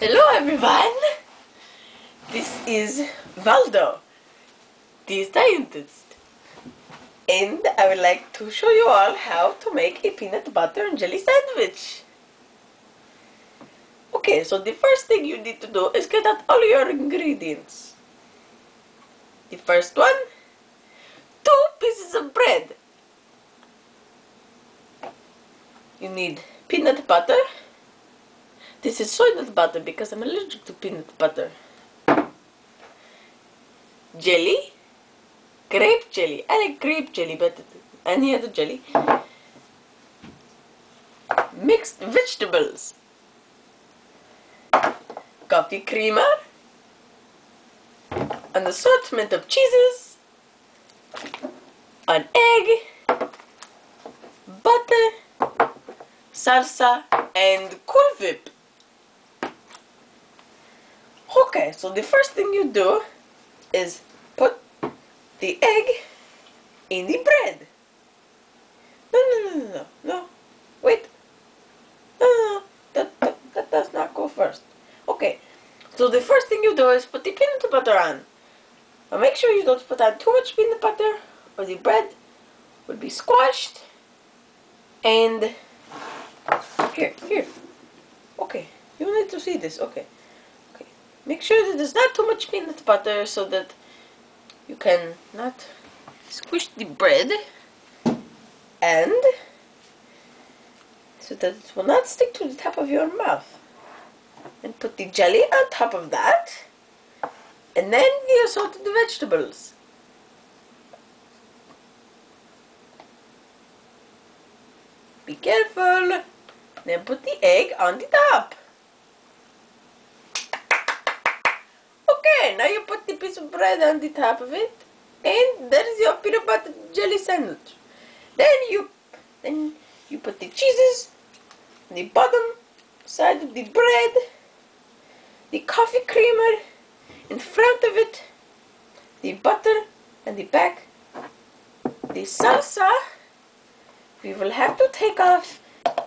Hello everyone! This is Waldo, the scientist. And I would like to show you all how to make a peanut butter and jelly sandwich. Okay, so the first thing you need to do is get out all your ingredients. The first one, two pieces of bread. You need peanut butter. This is soy nut butter because I'm allergic to peanut butter. Jelly. Grape jelly. I like grape jelly better than any other jelly. Mixed vegetables. Coffee creamer. An assortment of cheeses. An egg. Butter. Salsa and Cool Whip. Okay, so the first thing you do is put the egg in the bread. No, no, no, no, no, no. Wait. No, no, no. That, that, that does not go first. Okay, so the first thing you do is put the peanut butter on. But make sure you don't put on too much peanut butter or the bread will be squashed and here, here. Okay, you need to see this. Okay. Make sure that there's not too much peanut butter so that you can not squish the bread and so that it will not stick to the top of your mouth. And put the jelly on top of that and then the assorted the vegetables. Be careful. Then put the egg on the top. Okay, now you put the piece of bread on the top of it. And there is your peanut butter jelly sandwich. Then you then you put the cheeses the bottom side of the bread, the coffee creamer in front of it, the butter and the back, the salsa. We will have to take off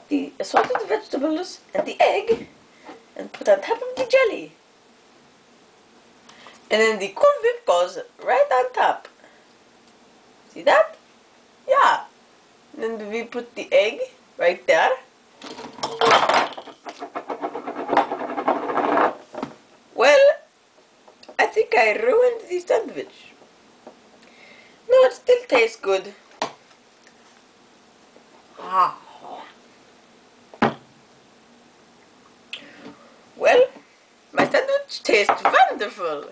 the assorted vegetables and the egg and put on top of the jelly. And then the Whip goes right on top. See that? Yeah. And then we put the egg right there. Well, I think I ruined the sandwich. No, it still tastes good. Ah. Well, my sandwich tastes wonderful.